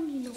bambino.